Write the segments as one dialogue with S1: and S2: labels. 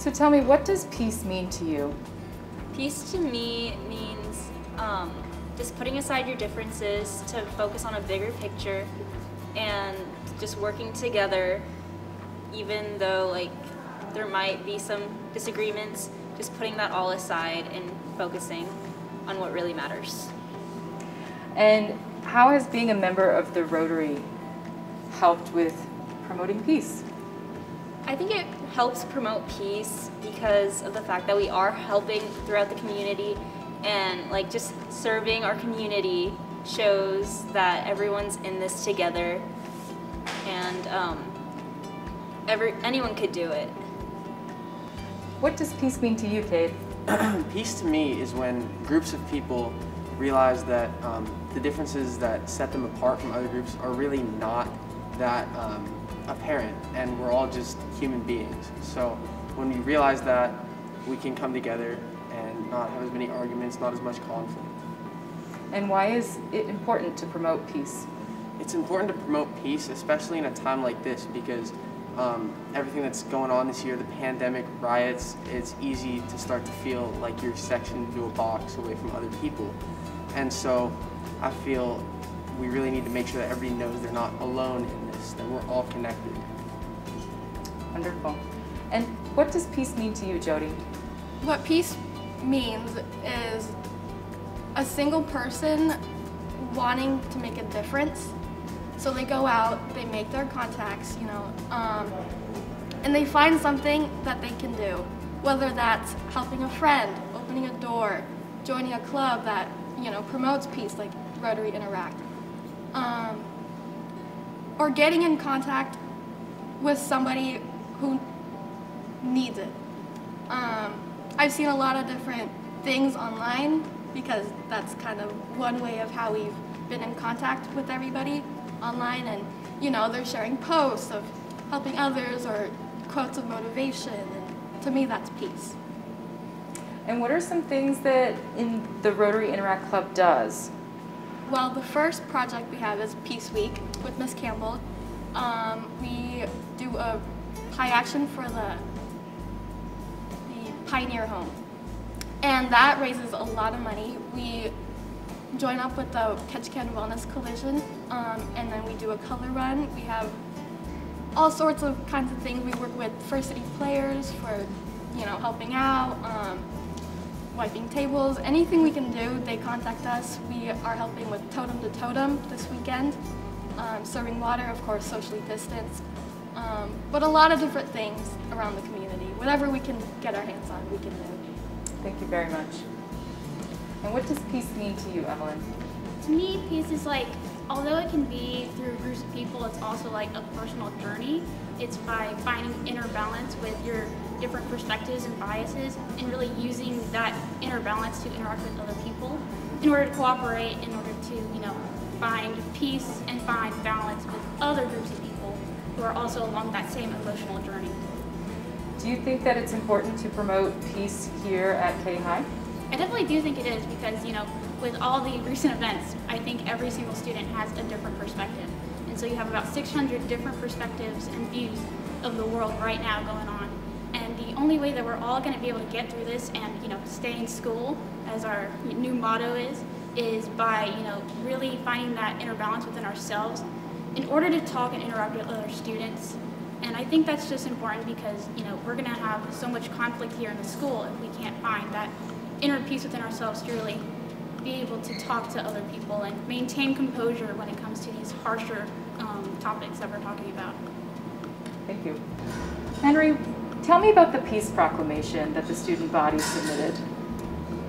S1: So tell me, what does peace mean to you?
S2: Peace to me means um, just putting aside your differences to focus on a bigger picture and just working together, even though like there might be some disagreements, just putting that all aside and focusing on what really matters.
S1: And how has being a member of the Rotary helped with promoting peace?
S2: I think it helps promote peace because of the fact that we are helping throughout the community and like just serving our community shows that everyone's in this together and um, every, anyone could do it.
S1: What does peace mean to you, Cade?
S3: peace to me is when groups of people realize that um, the differences that set them apart from other groups are really not that um, apparent and we're all just human beings. So when we realize that, we can come together and not have as many arguments, not as much conflict.
S1: And why is it important to promote peace?
S3: It's important to promote peace, especially in a time like this, because um, everything that's going on this year, the pandemic, riots, it's easy to start to feel like you're sectioned into a box away from other people. And so I feel we really need to make sure that everybody knows they're not alone in this, that we're all connected.
S1: Wonderful. And what does peace mean to you, Jody?
S4: What peace means is a single person wanting to make a difference. So they go out, they make their contacts, you know, um, and they find something that they can do. Whether that's helping a friend, opening a door, joining a club that, you know, promotes peace like Rotary Interact. Um, or getting in contact with somebody who needs it. Um, I've seen a lot of different things online because that's kind of one way of how we've been in contact with everybody online and you know they're sharing posts of helping others or quotes of motivation and to me that's peace.
S1: And what are some things that in the Rotary Interact Club does?
S4: Well, the first project we have is Peace Week with Miss Campbell. Um, we do a high action for the, the Pioneer Home. And that raises a lot of money. We join up with the Ketchikan Wellness Coalition, um, and then we do a color run. We have all sorts of kinds of things. We work with First City players for, you know, helping out, um, wiping tables, anything we can do, they contact us. We are helping with Totem to Totem this weekend, um, serving water, of course, socially distanced, um, but a lot of different things around the community. Whatever we can get our hands on, we can do.
S1: Thank you very much. And what does peace mean to you, Evelyn?
S5: To me, peace is like, although it can be through groups of people, it's also like a personal journey. It's by finding inner balance with your different perspectives and biases and really using that inner balance to interact with other people in order to cooperate, in order to, you know, find peace and find balance with other groups of people who are also along that same emotional journey.
S1: Do you think that it's important to promote peace here at K High?
S5: I definitely do think it is because, you know, with all the recent events, I think every single student has a different perspective. And so you have about 600 different perspectives and views of the world right now going on. And the only way that we're all going to be able to get through this and, you know, stay in school, as our new motto is, is by, you know, really finding that inner balance within ourselves in order to talk and interact with other students and I think that's just important because, you know, we're going to have so much conflict here in the school if we can't find that inner peace within ourselves to really be able to talk to other people and maintain composure when it comes to these harsher um, topics that we're talking about.
S1: Thank you. Henry, tell me about the peace proclamation that the student body submitted.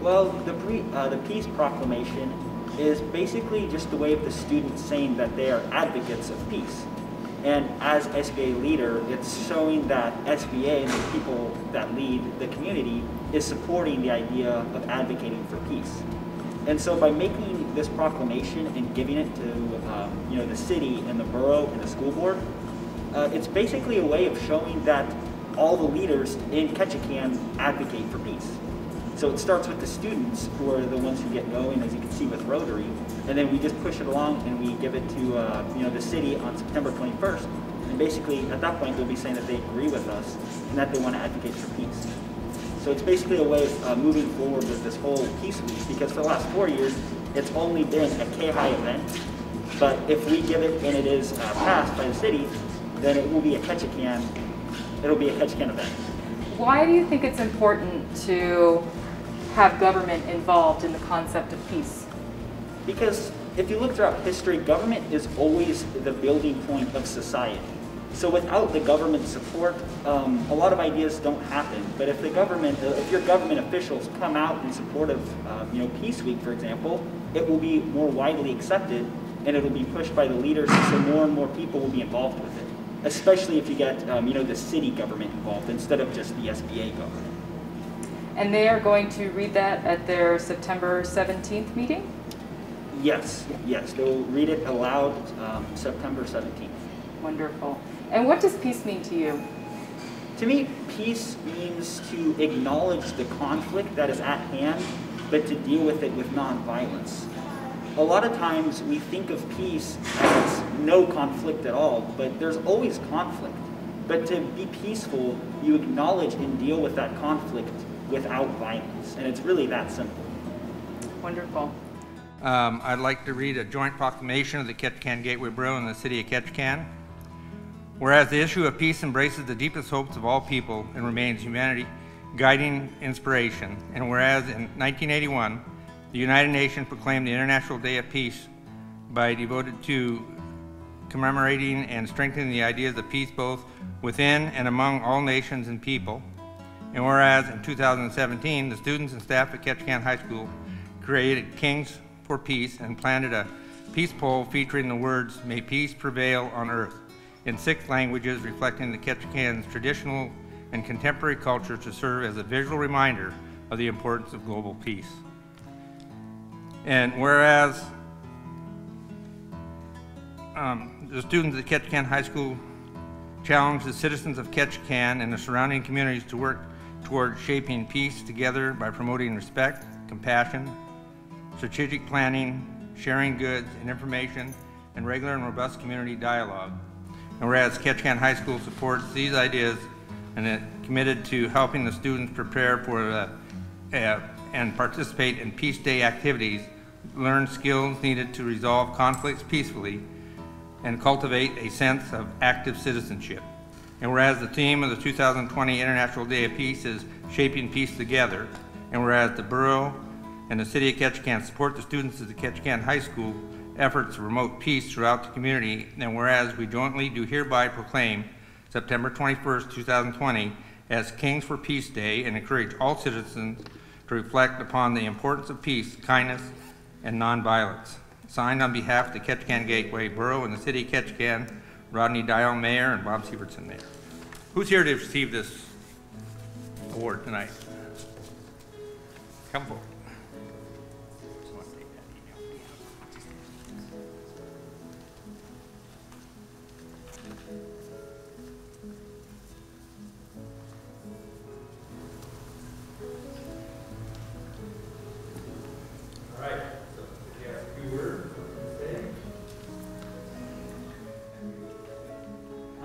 S6: Well, the, pre, uh, the peace proclamation is basically just the way of the students saying that they are advocates of peace. And as SBA leader, it's showing that SBA and the people that lead the community is supporting the idea of advocating for peace. And so by making this proclamation and giving it to um, you know, the city and the borough and the school board, uh, it's basically a way of showing that all the leaders in Ketchikan advocate for peace. So it starts with the students who are the ones who get going, as you can see with Rotary, and then we just push it along and we give it to uh, you know the city on September 21st. And basically, at that point, they'll be saying that they agree with us and that they want to advocate for peace. So it's basically a way of uh, moving forward with this whole Peace Week because for the last four years, it's only been a K-High event. But if we give it and it is uh, passed by the city, then it will be a Ketchikan, it'll be a Ketchikan event.
S1: Why do you think it's important to have government involved in the concept of peace?
S6: Because if you look throughout history, government is always the building point of society. So without the government support, um, a lot of ideas don't happen. But if the government, uh, if your government officials come out in support of, uh, you know, Peace Week, for example, it will be more widely accepted, and it will be pushed by the leaders, so more and more people will be involved with it. Especially if you get, um, you know, the city government involved instead of just the SBA government.
S1: And they are going to read that at their September 17th meeting?
S6: Yes, yes, they'll read it aloud um, September 17th.
S1: Wonderful. And what does peace mean to you?
S6: To me, peace means to acknowledge the conflict that is at hand, but to deal with it with nonviolence. A lot of times we think of peace as no conflict at all, but there's always conflict. But to be peaceful, you acknowledge and deal with that conflict without violence. And it's really that simple.
S1: Wonderful.
S7: Um, I'd like to read a joint proclamation of the Ketchikan Gateway Borough and the City of Ketchikan. Whereas the issue of peace embraces the deepest hopes of all people and remains humanity guiding inspiration, and whereas in 1981, the United Nations proclaimed the International Day of Peace by devoted to commemorating and strengthening the ideas of peace both within and among all nations and people. And whereas in 2017, the students and staff at Ketchikan High School created Kings for Peace and planted a peace pole featuring the words, May peace prevail on earth in six languages reflecting the Ketchikan's traditional and contemporary culture to serve as a visual reminder of the importance of global peace. And whereas um, the students at Ketchikan High School challenged the citizens of Ketchikan and the surrounding communities to work toward shaping peace together by promoting respect, compassion, strategic planning, sharing goods and information, and regular and robust community dialogue. And whereas Ketchikan High School supports these ideas and is committed to helping the students prepare for uh, and participate in Peace Day activities, learn skills needed to resolve conflicts peacefully, and cultivate a sense of active citizenship. And whereas the theme of the 2020 International Day of Peace is Shaping Peace Together, and whereas the borough and the city of Ketchikan support the students of the Ketchikan High School efforts to promote peace throughout the community, and whereas we jointly do hereby proclaim September 21st, 2020 as Kings for Peace Day and encourage all citizens to reflect upon the importance of peace, kindness, and nonviolence. Signed on behalf of the Ketchikan Gateway Borough and the City of Ketchikan, Rodney Dial, Mayor, and Bob Sivertsen, Mayor. Who's here to receive this award tonight? Come forward.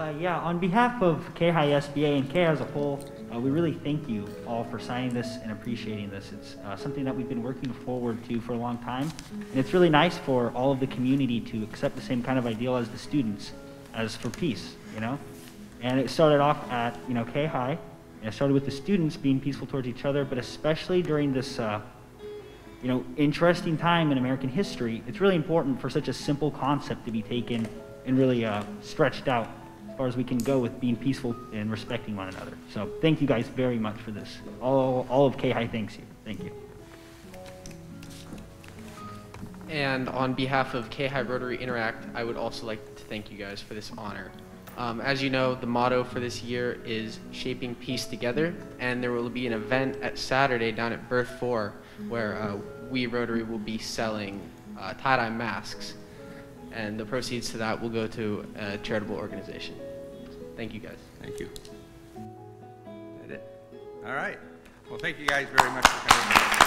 S6: Uh, yeah, on behalf of KHI SBA and K as a whole, uh, we really thank you all for signing this and appreciating this. It's uh, something that we've been working forward to for a long time. And it's really nice for all of the community to accept the same kind of ideal as the students, as for peace, you know? And it started off at, you know, K High. And it started with the students being peaceful towards each other, but especially during this, uh, you know, interesting time in American history, it's really important for such a simple concept to be taken and really uh, stretched out far as we can go with being peaceful and respecting one another. So thank you guys very much for this. All, all of K High thanks you. Thank you.
S3: And on behalf of K-High Rotary Interact, I would also like to thank you guys for this honor. Um, as you know, the motto for this year is Shaping Peace Together, and there will be an event at Saturday down at Berth 4 where uh, we Rotary will be selling uh, tie-dye masks, and the proceeds to that will go to a charitable organization. Thank you guys.
S7: Thank you. That it? All right. Well, thank you guys very much for coming.